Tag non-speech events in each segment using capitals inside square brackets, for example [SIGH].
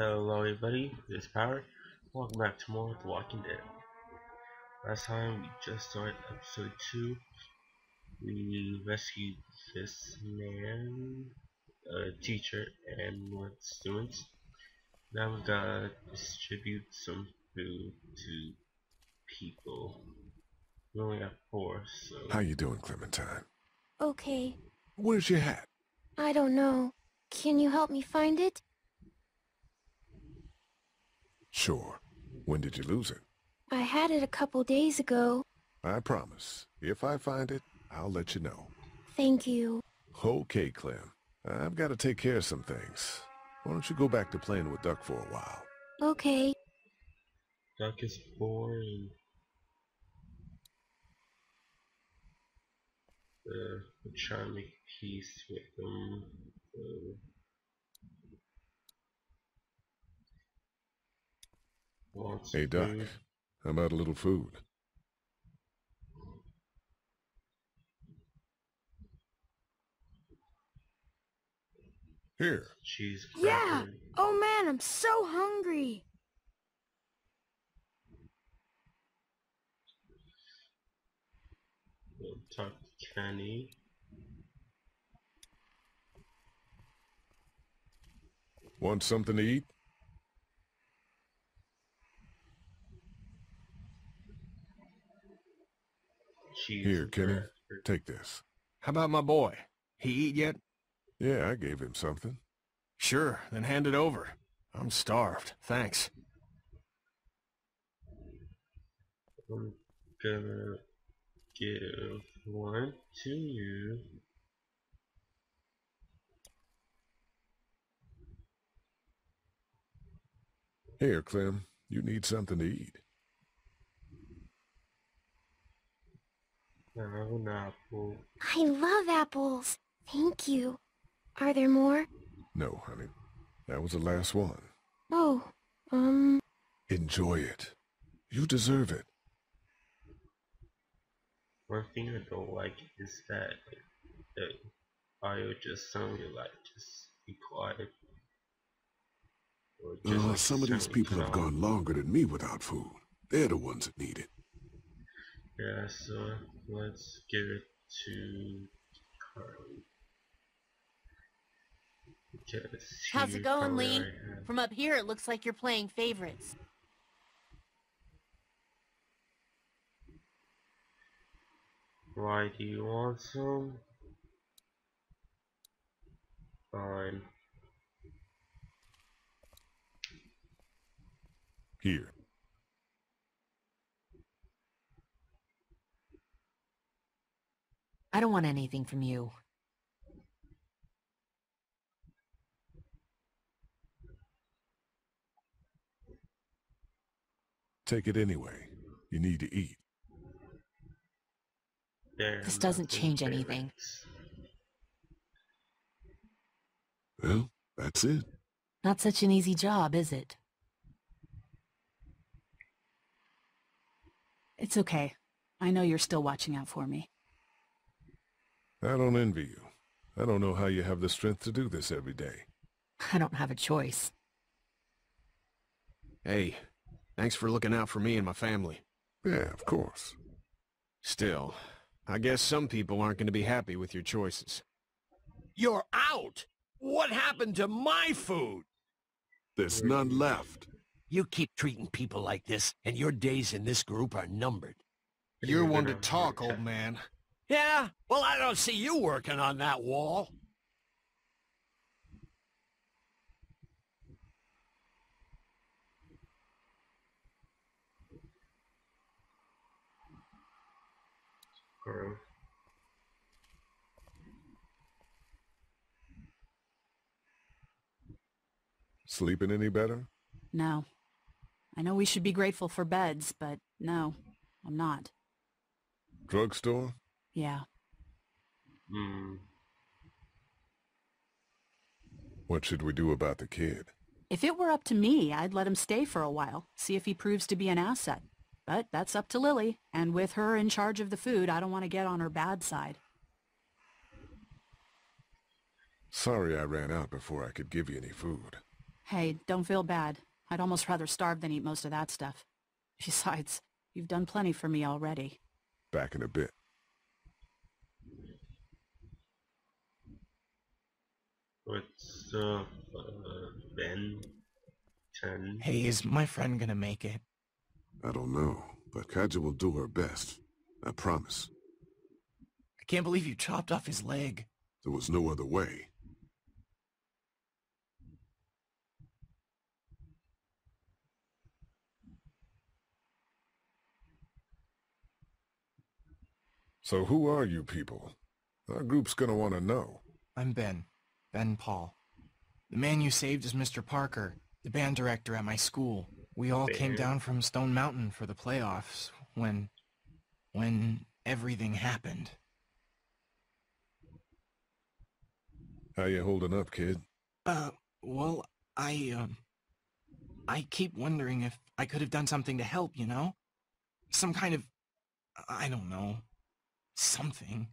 Hello everybody, this is Power. Welcome back to more of The Walking Dead. Last time we just started episode 2. We rescued this man, a teacher, and one students. Now we've gotta distribute some food to people. We only have four, so... How you doing, Clementine? Okay, Where's your hat? I don't know. Can you help me find it? Sure. When did you lose it? I had it a couple days ago. I promise. If I find it, I'll let you know. Thank you. Okay, Clem. I've got to take care of some things. Why don't you go back to playing with Duck for a while? Okay. Duck is boring. Uh, we're trying to make peace with them. Uh, wants Hey, Duck. food. How about a little food? Here. Cheese Yeah. cracker. Oh man, I'm so hungry. We'll talk to Kenny. Want something to eat? Cheese Here, Kenny. cracker. Take this. How about my boy? He eat yet? Yeah, I gave him something. Sure, then hand it over. I'm starved, thanks. I'm gonna give one to you. Here, Clem. You need something to eat. An apple. I love apples. Thank you. Are there more? No, honey. That was the last one. Oh, um, Enjoy it. You deserve it. One thing I don't like is that the audio just sounds like just be quiet. Or just Uh, like some of these people have gone longer than me without food. They're the ones that need it. Yeah, so let's give it to Carley. Because How's it going, Lee? already From up here, it looks like you're playing favorites. Why do you want some? Fine. Here. I don't want anything from you. Take it anyway. You need to eat. They're This doesn't nothing change anything. favorites. Well, that's it. Not such an easy job, is it? It's okay. I know you're still watching out for me. I don't envy you. I don't know how you have the strength to do this every day. I don't have a choice. Hey, thanks for looking out for me and my family. Yeah, of course. Still, I guess some people aren't going to be happy with your choices. You're out! What happened to my food? There's none left. You keep treating people like this, and your days in this group are numbered. You're one to talk, old man. Yeah? Well, I don't see you working on that wall. Girl. Sleeping any better? No. I know we should be grateful for beds, but no, I'm not. Drugstore? Yeah. Hmm. What should we do about the kid? If it were up to me, I'd let him stay for a while, see if he proves to be an asset. But that's up to Lilly, and with her in charge of the food, I don't want to get on her bad side. Sorry I ran out before I could give you any food. Hey, don't feel bad. I'd almost rather starve than eat most of that stuff. Besides, you've done plenty for me already. Back in a bit. What's uh, uh Ben? Ten. Hey, is my friend gonna make it? I don't know, but Katjaa will do her best. I promise. I can't believe you chopped off his leg. There was no other way. So who are you people? Our group's gonna want to know. I'm Ben. Ben Paul. The man you saved is Mr. Parker, the band director at my school. We all came down from Stone Mountain for the playoffs when... when everything happened. How you holding up, kid? Uh, well, I, um... I keep wondering if I could have done something to help, you know? Some kind of... I don't know. Something.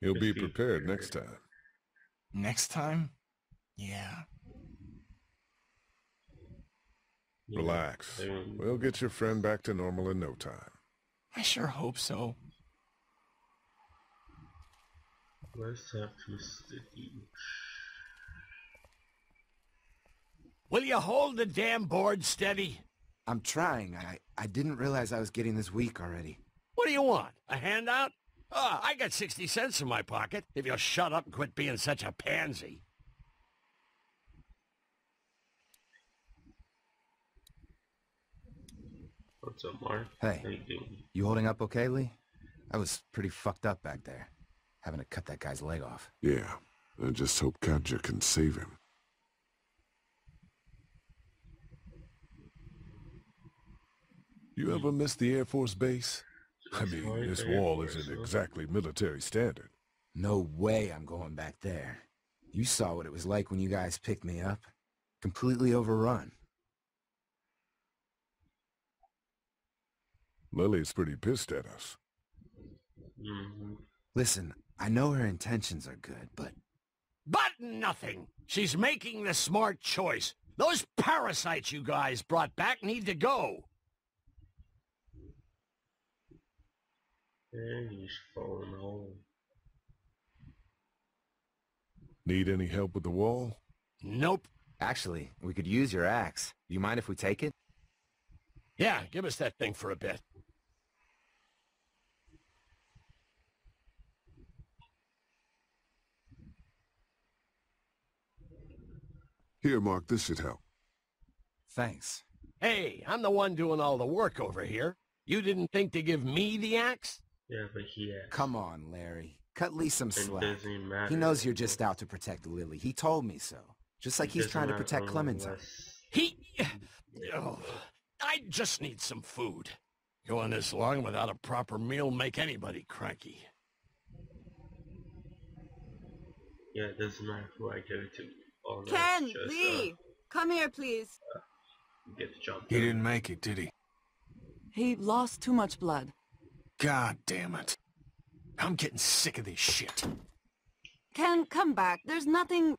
You'll be Just be prepared next time. Next time? Yeah. Yeah, Relax. We'll get your friend back to normal in no time. I sure hope so. Let's have Mr. D. Will you hold the damn board steady? I'm trying. I, I didn't realize I was getting this weak already. What do you want? A handout? Ah, I got 60 cents in my pocket, if you'll shut up and quit being such a pansy. What's up, Mark? Hey. How you doing? You holding up okay, Lee? I was pretty fucked up back there, having to cut that guy's leg off. Yeah, I just hope Katjaa can save him. You ever miss the Air Force Base? I mean, this wall isn't exactly military standard. No way I'm going back there. You saw what it was like when you guys picked me up. Completely overrun. Lilly's pretty pissed at us. Mm-hmm. Listen, I know her intentions are good, but But nothing. She's making the smart choice. Those parasites you guys brought back need to go. And he's falling home. Need any help with the wall? Nope. actually, we could use your axe. Do you mind if we take it? Yeah, give us that thing for a bit. Here, Mark, this should help. Thanks. Hey, I'm the one doing all the work over here. You didn't think to give me the axe? Yeah, but he has. Come on, Larry. Cut Lee some slack. He knows you're just out to protect Lilly. He told me so. Just like It he's trying to protect Clementine. unless- He... Oh, I just need some food. Going this long without a proper meal make anybody cranky. Yeah, it doesn't matter who I give it to. All that's Ken, just, uh, Lee, come here, please. get the job He didn't make it, did he? He lost too much blood. God damn it. I'm getting sick of this shit. Ken, come back. There's nothing...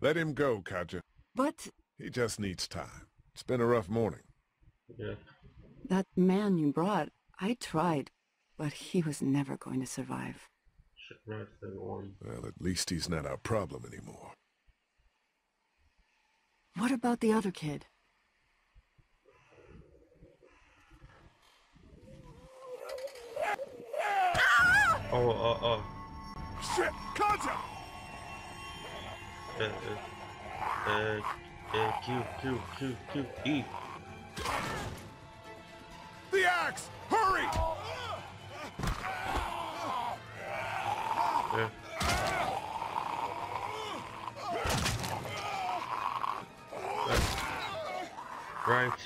Let him go, Katjaa. But He just needs time. It's been a rough morning. Yeah. that man you brought, I tried, but he was never going to survive. Shit, right, the one. Well, at least he's not our problem anymore. What about the other kid? Oh, oh, oh. Shit! Katjaa! Uh, uh, uh, uh, Q, Q, Q, Q, E. The axe! Hurry! Yeah. Right.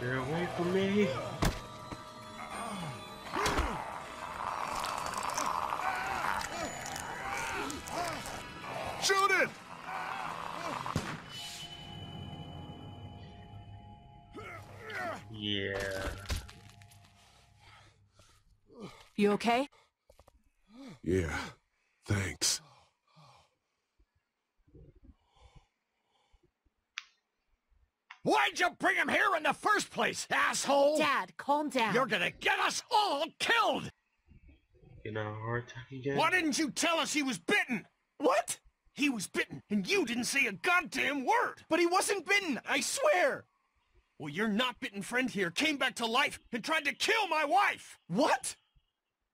Get away from me! Shoot it! Yeah. You okay? Yeah, thanks. Why'd you bring him here in the first place, asshole? Dad, calm down. You're gonna get us all killed! Getting a heart attack again? Why didn't you tell us he was bitten? What? He was bitten, and you didn't say a goddamn word! But he wasn't bitten, I swear! Well, your not bitten friend here came back to life and tried to kill my wife! What?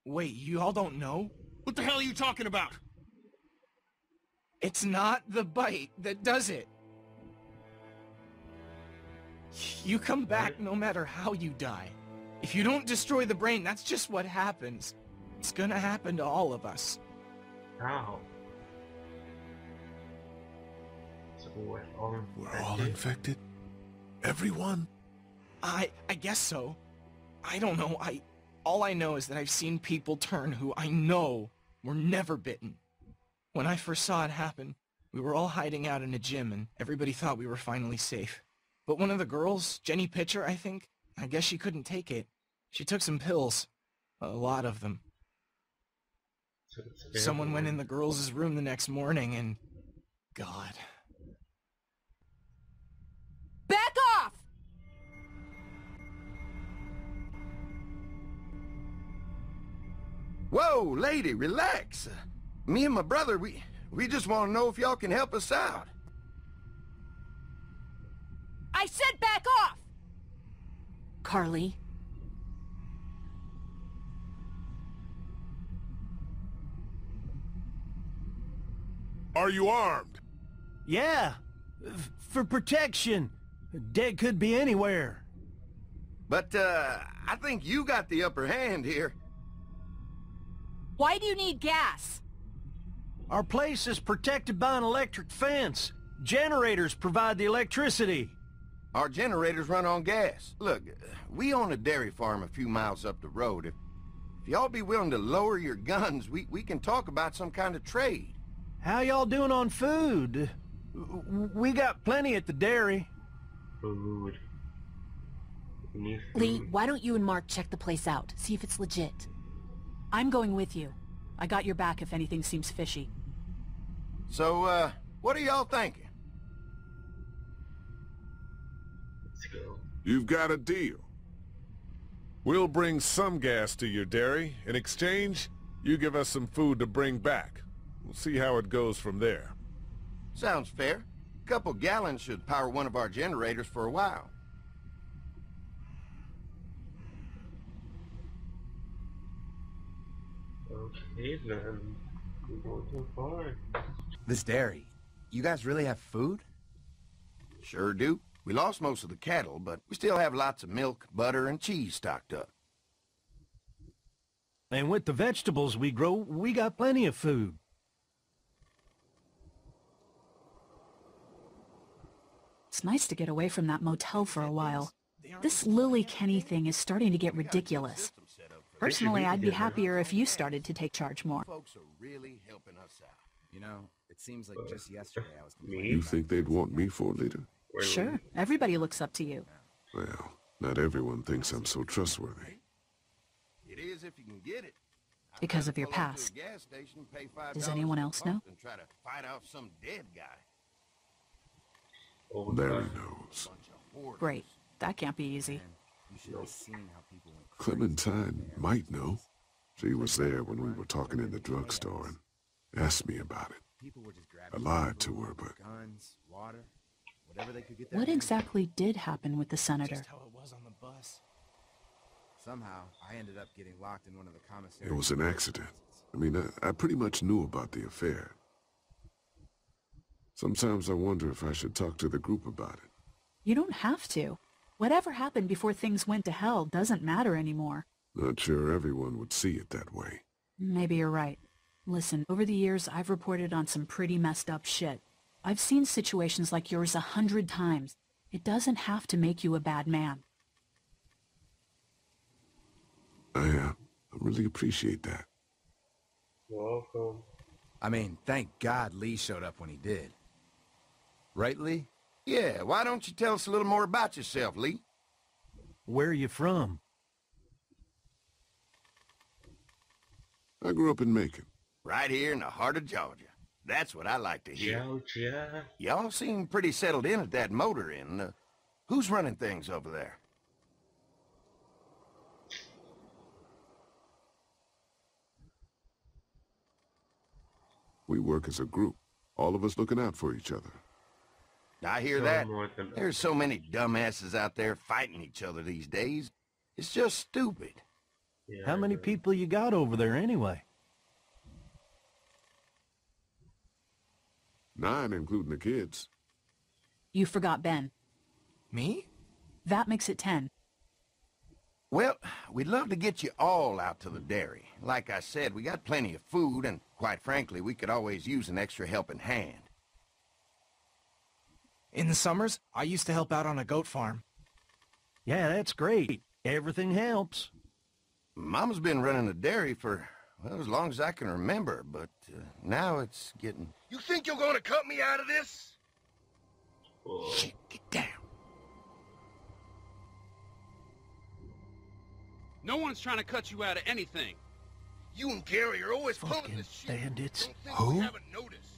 Wait, you all don't know? What the hell are you talking about? It's not the bite that does it. You come back no matter how you die. If you don't destroy the brain, that's just what happens. It's gonna happen to all of us. How? So what? All We're all infected? Everyone? I I guess so. I don't know. I all I know is that I've seen people turn who I know were never bitten. When I first saw it happen, we were all hiding out in a gym and everybody thought we were finally safe. But one of the girls, Jenny Pitcher, I think, I guess she couldn't take it. She took some pills. A lot of them. Someone went in the girls' room the next morning and... God. Back off! Whoa, lady, relax. Me and my brother, we we just want to know if y'all can help us out. I said back off! Carley, Are you armed? Yeah, f- for protection. Dead could be anywhere. But uh, I think you got the upper hand here. Why do you need gas? Our place is protected by an electric fence. Generators provide the electricity. Our generators run on gas. Look, uh, we own a dairy farm a few miles up the road. If, if y'all be willing to lower your guns, we, we can talk about some kind of trade. How y'all doing on food? We got plenty at the dairy. Food. We Lee, why don't you and Mark check the place out? See if it's legit. I'm going with you. I got your back if anything seems fishy. So, uh, what are y'all thinking? Let's go. You've got a deal. We'll bring some gas to your dairy. In exchange, you give us some food to bring back. We'll see how it goes from there. Sounds fair. A couple gallons should power one of our generators for a while. Okay then. We're going too far. This dairy, you guys really have food? Sure do. We lost most of the cattle, but we still have lots of milk, butter, and cheese stocked up. And with the vegetables we grow, we got plenty of food. It's nice to get away from that motel for a while. This Lilly Kenny thing is starting to get ridiculous. Personally, I'd be happier if you started to take charge more. Folks are really helping us out. You know, it seems like just yesterday I was Me? You think they'd want me for a leader? Wait, Sure, everybody looks up to you. Well, not everyone thinks I'm so trustworthy. It is if you can get it. I'd Because of your pull up to a past. gas station, pay $5 Does anyone else know? than try to fight off some dead guy. Oh, Larry God. knows. Bunch of hoarders. Great. That can't be easy. You should be seeing how people went crazy. Clementine might know. She was there when we were talking in the drugstore and asked me about it. People were just I lied to her, but What hands on. exactly did happen with the senator? Just how it was on the bus. Somehow, I ended up getting locked in one of the commissaries. it was an accident. I mean, I, I pretty much knew about the affair. Sometimes I wonder if I should talk to the group about it. You don't have to. Whatever happened before things went to hell doesn't matter anymore. Not sure everyone would see it that way. Maybe you're right. Listen, over the years, I've reported on some pretty messed up shit. I've seen situations like yours a hundred times. It doesn't have to make you a bad man. I, uh, I really appreciate that. You're welcome. I mean, thank God Lee showed up when he did. Right, Lee? Yeah, why don't you tell us a little more about yourself, Lee? Where are you from? I grew up in Macon. Right here in the heart of Georgia. That's what I like to hear. Georgia. Y'all seem pretty settled in at that motor inn. Uh, who's running things over there? We work as a group, all of us looking out for each other. I hear Tell that. There's so many dumbasses out there fighting each other these days. It's just stupid. Yeah, How many people you got over there anyway? Nine, including the kids. You forgot Ben. Me? That makes it ten. Well, we'd love to get you all out to the dairy. Like I said, we got plenty of food, and quite frankly, we could always use an extra helping hand. In the summers, I used to help out on a goat farm. Yeah, that's great. Everything helps. Mama's been running the dairy for, well, as long as I can remember, but uh, now it's getting... You think you're gonna cut me out of this? Whoa. Shit, get down. No one's trying to cut you out of anything. You and Gary are always pulling Fucking this shit. bandits. Don't think we Who?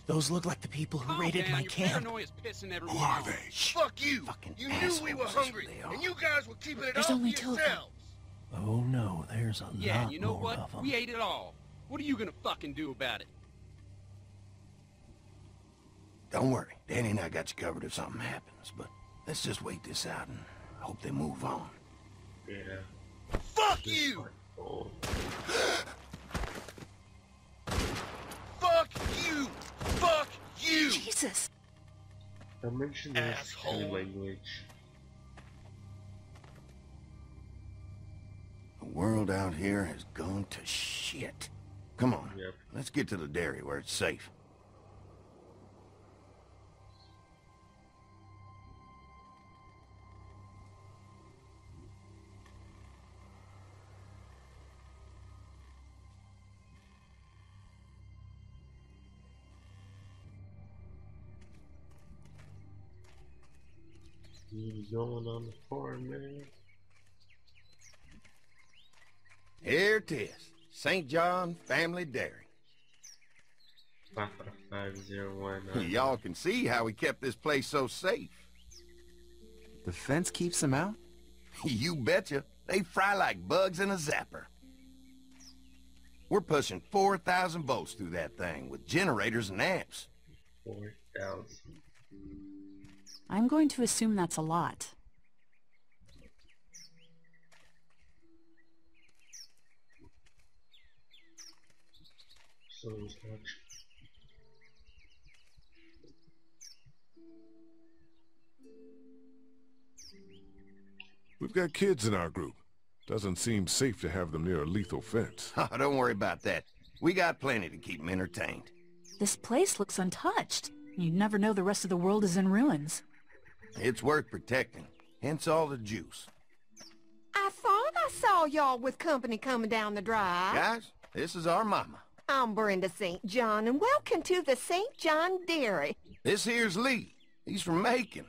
Those look like the people who Calm raided down, my camp. paranoia's pissing everyone Who are off. they? Fuck you. Fucking You knew we were assholes hungry, and you guys were keeping it There's all only to two of them. Yourselves. Oh no, there's a Yeah, lot and you know more what? We ate it all. What are you gonna fucking do about it? Don't worry, Danny and I got you covered if something happens, but let's just wait this out and hope they move on. Yeah. Fuck you. Oh. Fuck you. Fuck you. Jesus. I mentioned this Asshole. language. World out here has gone to shit. Come on, Yep. let's get to the dairy where it's safe. You going on the farm, man? Here it is, St. John Family Dairy. Y'all can see how we kept this place so safe. The fence keeps them out? [LAUGHS] You betcha. They fry like bugs in a zapper. We're pushing 4,000 volts through that thing with generators and amps. Four thousand. I'm going to assume that's a lot. So much. We've got kids in our group. Doesn't seem safe to have them near a lethal fence. [LAUGHS] Don't worry about that. We got plenty to keep them entertained. This place looks untouched. You'd never know the rest of the world is in ruins. It's worth protecting. Hence all the juice. I thought I saw y'all with company coming down the drive. Guys, this is our mama. I'm Brenda St. John, and welcome to the St. John Dairy. This here's Lee. He's from Macon.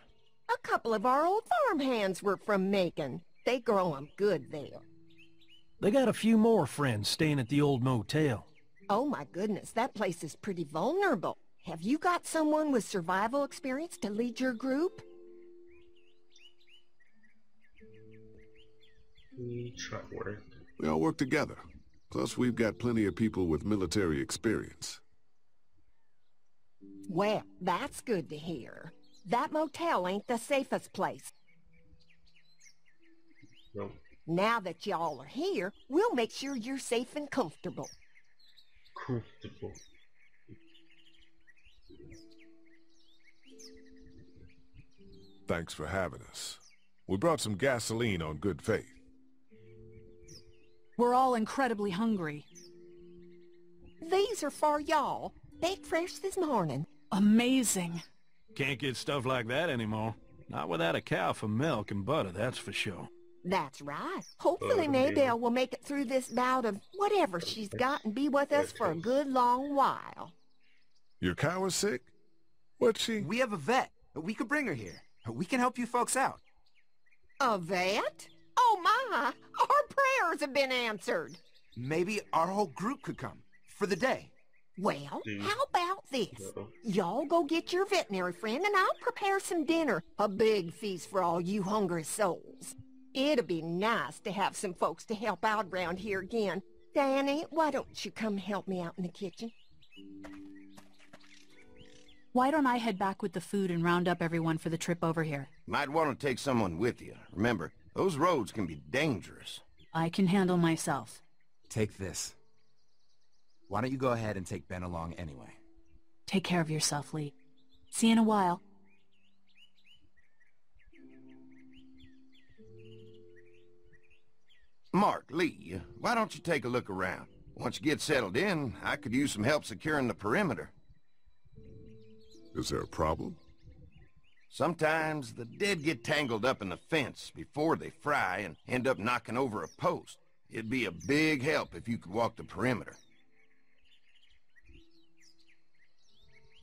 A couple of our old farm hands were from Macon. They grow 'em good there. They got a few more friends staying at the old motel. Oh my goodness, that place is pretty vulnerable. Have you got someone with survival experience to lead your group? We try work. We all work together. Plus, we've got plenty of people with military experience. Well, that's good to hear. That motel ain't the safest place. Nope. Now that y'all are here, we'll make sure you're safe and comfortable. Comfortable. Thanks for having us. We brought some gasoline on good faith. We're all incredibly hungry. These are for y'all. Baked fresh this morning. Amazing. Can't get stuff like that anymore. Not without a cow for milk and butter, that's for sure. That's right. Hopefully Maybelle will make it through this bout of whatever she's got and be with us for a good long while. Your cow is sick? What's she? We have a vet. We could bring her here. We can help you folks out. A vet? Oh my! Our prayers have been answered. Maybe our whole group could come. For the day. Well, Hmm. how about this? Y'all go get your veterinary friend and I'll prepare some dinner. A big feast for all you hungry souls. It'd be nice to have some folks to help out around here again. Danny, why don't you come help me out in the kitchen? Why don't I head back with the food and round up everyone for the trip over here? Might want to take someone with you. Remember, those roads can be dangerous. I can handle myself. Take this. Why don't you go ahead and take Ben along anyway? Take care of yourself, Lee. See you in a while. Mark, Lee, why don't you take a look around? Once you get settled in, I could use some help securing the perimeter. Is there a problem? Sometimes the dead get tangled up in the fence before they fry and end up knocking over a post. It'd be a big help if you could walk the perimeter.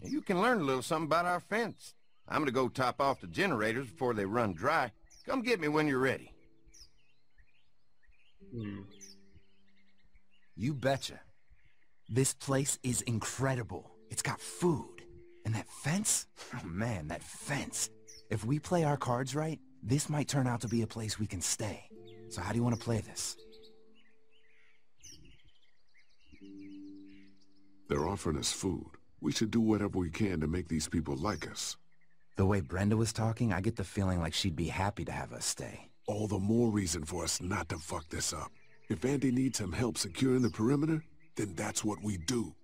You can learn a little something about our fence. I'm gonna go top off the generators before they run dry. Come get me when you're ready. Hmm. You betcha. This place is incredible. It's got food. And that fence? Oh man, that fence. If we play our cards right, this might turn out to be a place we can stay. So how do you want to play this? They're offering us food. We should do whatever we can to make these people like us. The way Brenda was talking, I get the feeling like she'd be happy to have us stay. All the more reason for us not to fuck this up. If Andy needs some help securing the perimeter, then that's what we do.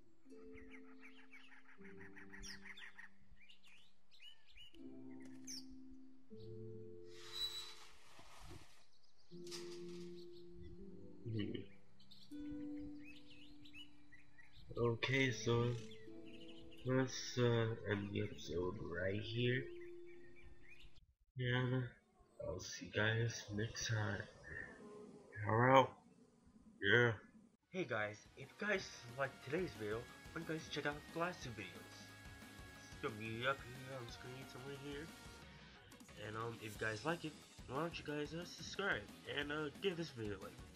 Okay, so let's uh, end the episode right here. And I'll see you guys next time. You're. Yeah. Hey guys, if you guys like today's video, why don't you guys check out the last two videos? It's gonna be up here on the screen somewhere here. And um, if you guys like it, why don't you guys uh, subscribe and uh, give this video a like.